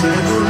Several